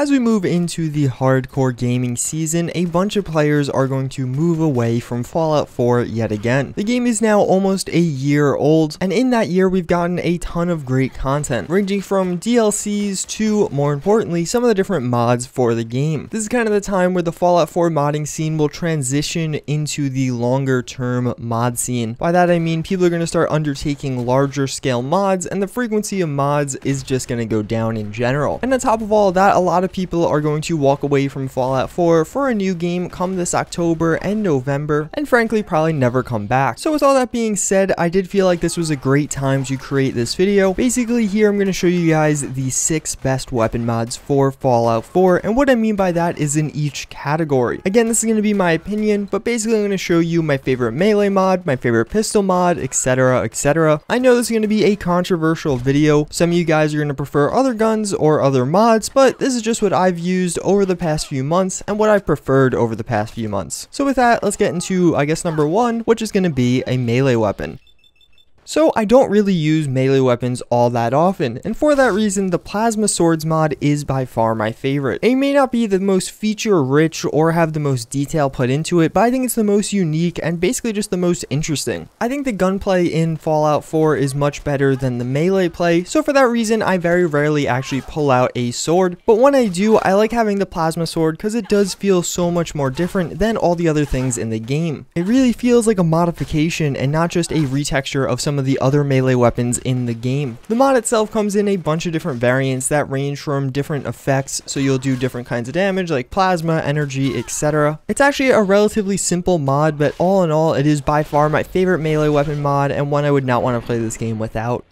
As we move into the hardcore gaming season, a bunch of players are going to move away from Fallout 4 yet again. The game is now almost a year old, and in that year we've gotten a ton of great content, ranging from DLCs to, more importantly, some of the different mods for the game. This is kind of the time where the Fallout 4 modding scene will transition into the longer term mod scene. By that I mean people are going to start undertaking larger scale mods, and the frequency of mods is just going to go down in general. And on top of all that, a lot of of people are going to walk away from Fallout 4 for a new game come this October and November, and frankly probably never come back. So with all that being said, I did feel like this was a great time to create this video. Basically here I'm going to show you guys the 6 best weapon mods for Fallout 4, and what I mean by that is in each category. Again, this is going to be my opinion, but basically I'm going to show you my favorite melee mod, my favorite pistol mod, etc, etc. I know this is going to be a controversial video. Some of you guys are going to prefer other guns or other mods, but this is just what I've used over the past few months and what I've preferred over the past few months. So with that, let's get into, I guess, number one, which is going to be a melee weapon. So I don't really use melee weapons all that often, and for that reason the Plasma Swords mod is by far my favorite. It may not be the most feature rich or have the most detail put into it, but I think it's the most unique and basically just the most interesting. I think the gunplay in Fallout 4 is much better than the melee play, so for that reason I very rarely actually pull out a sword, but when I do I like having the Plasma Sword because it does feel so much more different than all the other things in the game. It really feels like a modification and not just a retexture of some of the other melee weapons in the game. The mod itself comes in a bunch of different variants that range from different effects, so you'll do different kinds of damage like plasma, energy, etc. It's actually a relatively simple mod, but all in all, it is by far my favorite melee weapon mod and one I would not want to play this game without.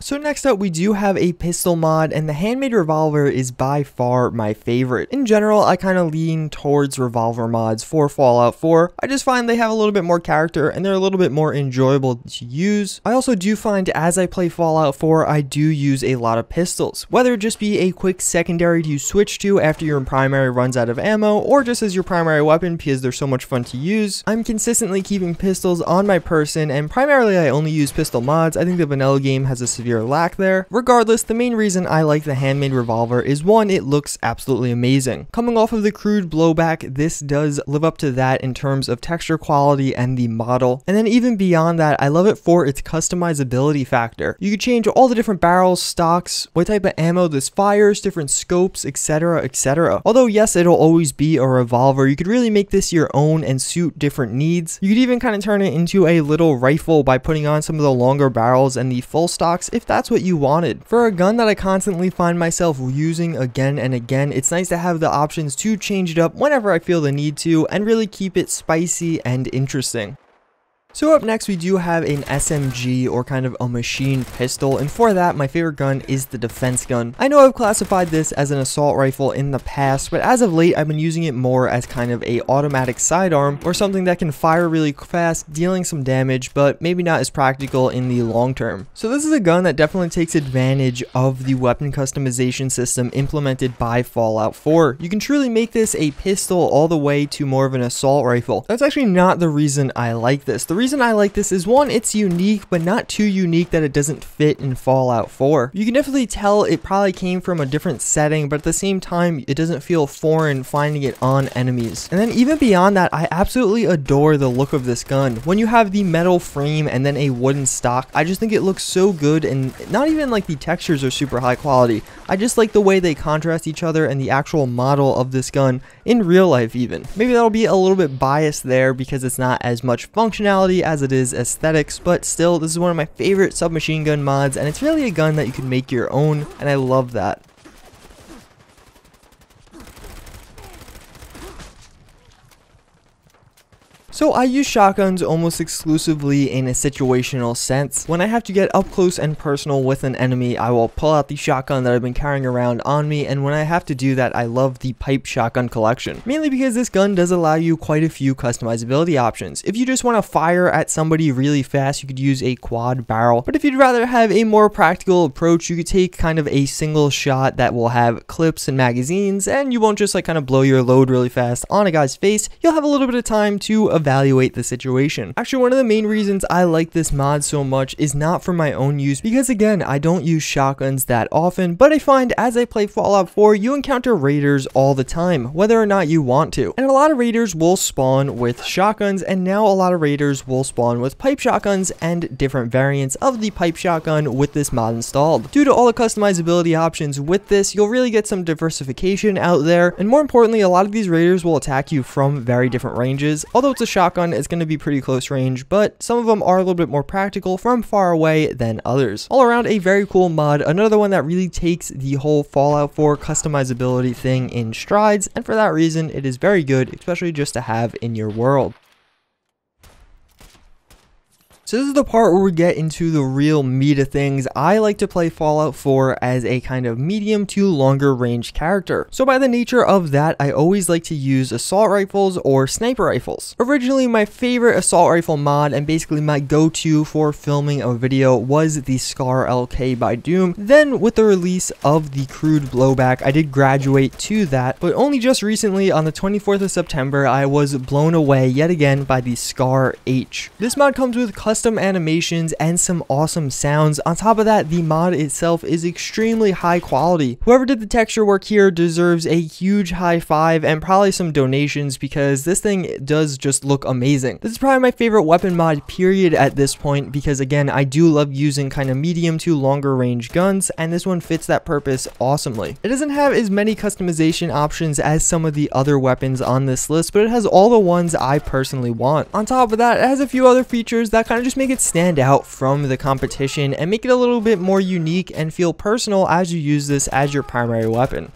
So next up we do have a pistol mod and the handmade revolver is by far my favorite. In general I kind of lean towards revolver mods for Fallout 4. I just find they have a little bit more character and they're a little bit more enjoyable to use. I also do find as I play Fallout 4 I do use a lot of pistols. Whether it just be a quick secondary to switch to after your primary runs out of ammo or just as your primary weapon because they're so much fun to use. I'm consistently keeping pistols on my person and primarily I only use pistol mods. I think the vanilla game has a severe severe lack there. Regardless, the main reason I like the handmade revolver is one, it looks absolutely amazing. Coming off of the crude blowback, this does live up to that in terms of texture quality and the model. And then even beyond that, I love it for its customizability factor. You can change all the different barrels, stocks, what type of ammo this fires, different scopes, etc, etc. Although yes, it'll always be a revolver, you could really make this your own and suit different needs. You could even kind of turn it into a little rifle by putting on some of the longer barrels and the full stocks if that's what you wanted. For a gun that I constantly find myself using again and again, it's nice to have the options to change it up whenever I feel the need to and really keep it spicy and interesting. So up next we do have an SMG or kind of a machine pistol and for that my favorite gun is the defense gun. I know I've classified this as an assault rifle in the past but as of late I've been using it more as kind of a automatic sidearm or something that can fire really fast dealing some damage but maybe not as practical in the long term. So this is a gun that definitely takes advantage of the weapon customization system implemented by Fallout 4. You can truly make this a pistol all the way to more of an assault rifle. That's actually not the reason I like this. The reason reason I like this is one, it's unique, but not too unique that it doesn't fit in Fallout 4. You can definitely tell it probably came from a different setting, but at the same time, it doesn't feel foreign finding it on enemies. And then even beyond that, I absolutely adore the look of this gun. When you have the metal frame and then a wooden stock, I just think it looks so good and not even like the textures are super high quality. I just like the way they contrast each other and the actual model of this gun in real life even. Maybe that'll be a little bit biased there because it's not as much functionality as it is aesthetics, but still, this is one of my favorite submachine gun mods, and it's really a gun that you can make your own, and I love that. So I use shotguns almost exclusively in a situational sense. When I have to get up close and personal with an enemy, I will pull out the shotgun that I've been carrying around on me, and when I have to do that, I love the pipe shotgun collection. Mainly because this gun does allow you quite a few customizability options. If you just want to fire at somebody really fast, you could use a quad barrel, but if you'd rather have a more practical approach, you could take kind of a single shot that will have clips and magazines, and you won't just like kind of blow your load really fast on a guy's face. You'll have a little bit of time to evaluate evaluate the situation. Actually, one of the main reasons I like this mod so much is not for my own use because again, I don't use shotguns that often, but I find as I play Fallout 4, you encounter raiders all the time, whether or not you want to. And a lot of raiders will spawn with shotguns, and now a lot of raiders will spawn with pipe shotguns and different variants of the pipe shotgun with this mod installed. Due to all the customizability options with this, you'll really get some diversification out there, and more importantly, a lot of these raiders will attack you from very different ranges. Although it's a shotgun, is going to be pretty close range, but some of them are a little bit more practical from far away than others. All around a very cool mod, another one that really takes the whole Fallout 4 customizability thing in strides, and for that reason, it is very good, especially just to have in your world. So this is the part where we get into the real meat of things. I like to play Fallout 4 as a kind of medium to longer range character. So by the nature of that, I always like to use assault rifles or sniper rifles. Originally, my favorite assault rifle mod and basically my go-to for filming a video was the Scar LK by Doom. Then with the release of the crude blowback, I did graduate to that, but only just recently on the 24th of September, I was blown away yet again by the Scar H. This mod comes with custom custom animations and some awesome sounds. On top of that, the mod itself is extremely high quality. Whoever did the texture work here deserves a huge high five and probably some donations because this thing does just look amazing. This is probably my favorite weapon mod period at this point because again, I do love using kind of medium to longer range guns and this one fits that purpose awesomely. It doesn't have as many customization options as some of the other weapons on this list, but it has all the ones I personally want. On top of that, it has a few other features that kind of just make it stand out from the competition and make it a little bit more unique and feel personal as you use this as your primary weapon.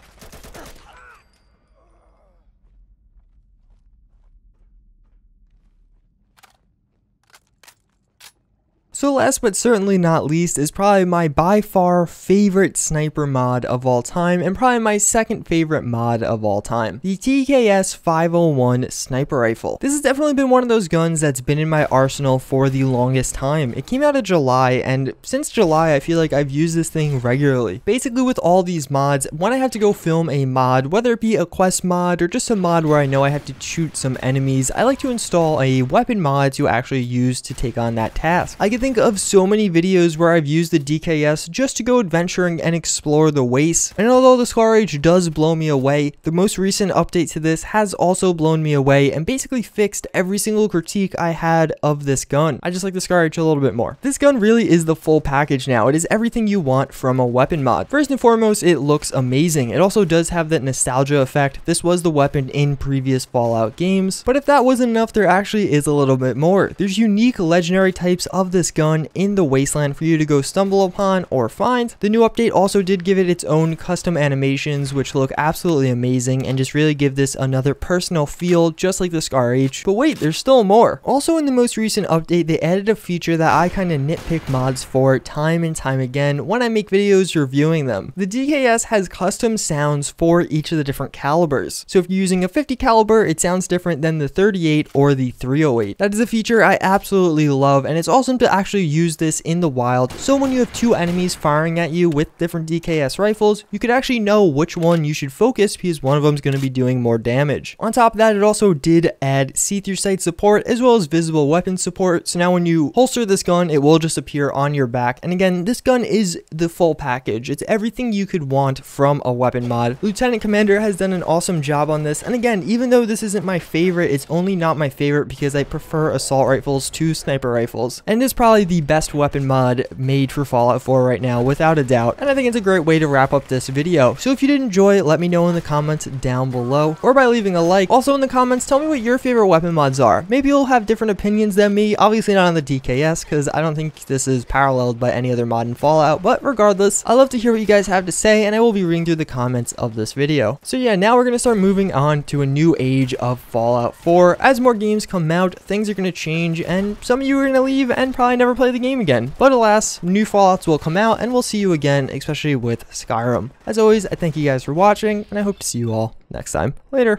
So last but certainly not least is probably my by far favorite sniper mod of all time and probably my second favorite mod of all time. The DKS 501 sniper rifle. This has definitely been one of those guns that's been in my arsenal for the longest time. It came out in July and since July I feel like I've used this thing regularly. Basically with all these mods, when I have to go film a mod, whether it be a quest mod or just a mod where I know I have to shoot some enemies, I like to install a weapon mod to actually use to take on that task. I can think think of so many videos where I've used the DKS just to go adventuring and explore the waste. And although the Scar H does blow me away, the most recent update to this has also blown me away and basically fixed every single critique I had of this gun. I just like the Scar H a little bit more. This gun really is the full package now. It is everything you want from a weapon mod. First and foremost, it looks amazing. It also does have that nostalgia effect. This was the weapon in previous Fallout games. But if that wasn't enough, there actually is a little bit more. There's unique legendary types of this gun gun in the wasteland for you to go stumble upon or find. The new update also did give it its own custom animations which look absolutely amazing and just really give this another personal feel just like the Scar H. But wait, there's still more. Also in the most recent update, they added a feature that I kind of nitpick mods for time and time again when I make videos reviewing them. The DKS has custom sounds for each of the different calibers. So if you're using a 50 caliber, it sounds different than the 38 or the 308. That is a feature I absolutely love and it's awesome to actually actually use this in the wild. So when you have two enemies firing at you with different DKS rifles, you could actually know which one you should focus because one of them is going to be doing more damage. On top of that, it also did add see-through sight support as well as visible weapon support. So now when you holster this gun, it will just appear on your back. And again, this gun is the full package. It's everything you could want from a weapon mod. Lieutenant Commander has done an awesome job on this. And again, even though this isn't my favorite, it's only not my favorite because I prefer assault rifles to sniper rifles. And it's probably the best weapon mod made for Fallout 4 right now, without a doubt, and I think it's a great way to wrap up this video. So if you did enjoy let me know in the comments down below, or by leaving a like. Also in the comments, tell me what your favorite weapon mods are. Maybe you'll have different opinions than me, obviously not on the DKS, because I don't think this is paralleled by any other mod in Fallout, but regardless, I love to hear what you guys have to say, and I will be reading through the comments of this video. So yeah, now we're going to start moving on to a new age of Fallout 4. As more games come out, things are going to change, and some of you are going to leave and probably never play the game again. But alas, new Fallouts will come out and we'll see you again, especially with Skyrim. As always, I thank you guys for watching and I hope to see you all next time. Later.